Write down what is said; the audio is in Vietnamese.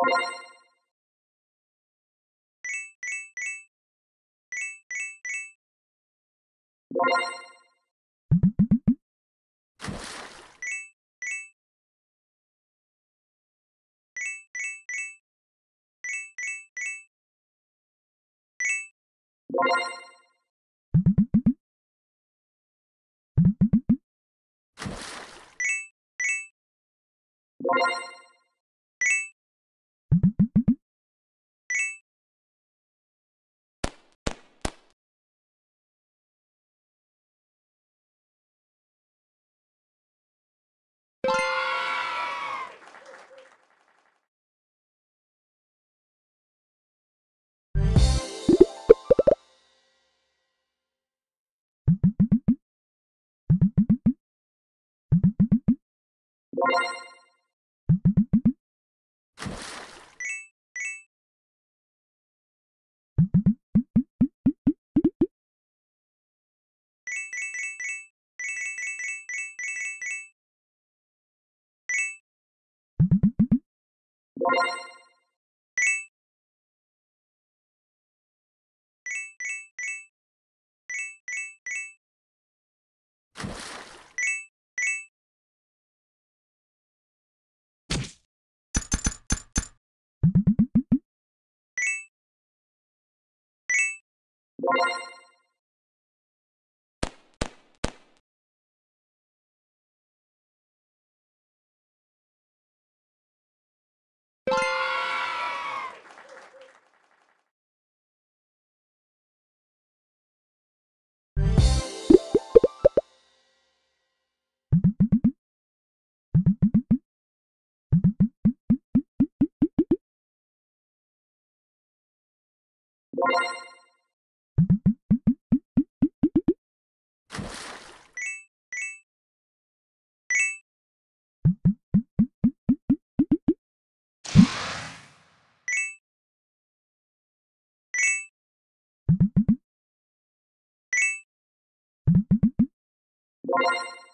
What? you. You you